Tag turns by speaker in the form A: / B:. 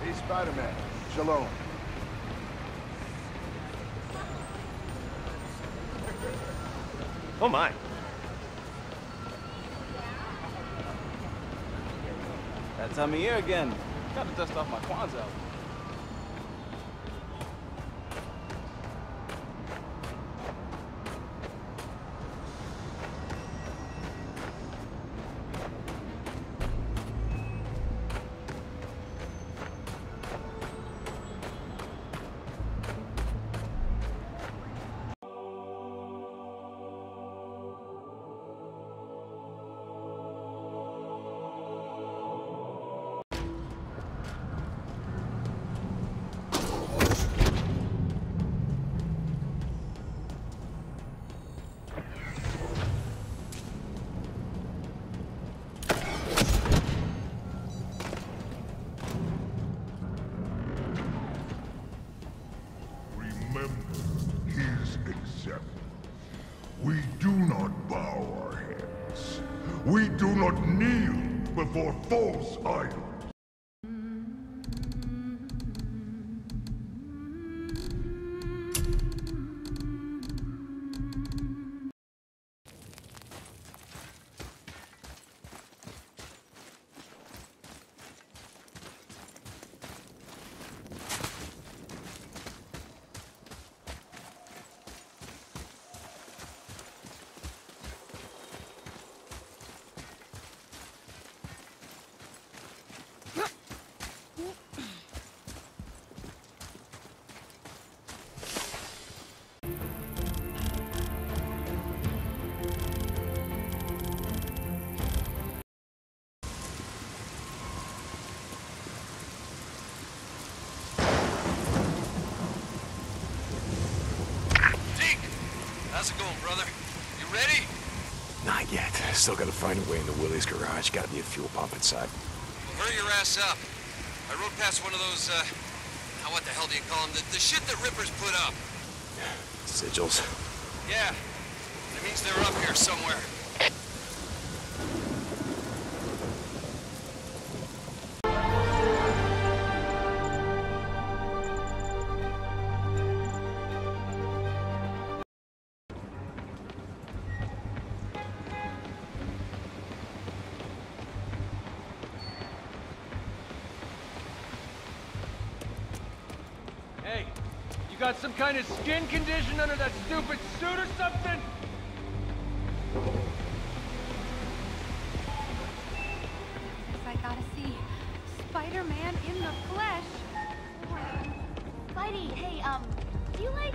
A: Spider-Man. Shalom.
B: Oh my.
C: That time of year again. Gotta dust off my Kwanzaa.
D: We do not bow our heads. We do not kneel before false idols.
E: Ready?
F: Not yet. Still gotta find a way into Willie's garage. Gotta be a fuel pump inside.
E: Hurry your ass up. I rode past one of those, uh, oh, what the hell do you call them? The, the shit that Rippers put up.
F: Sigils.
E: Yeah. It means they're up here somewhere.
G: Got some kind of skin condition under that stupid suit or something?
H: I gotta see Spider-Man in the flesh. Spidey, hey, um, do you like